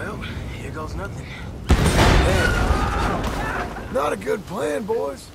Well, here goes nothing. Not a good plan, boys.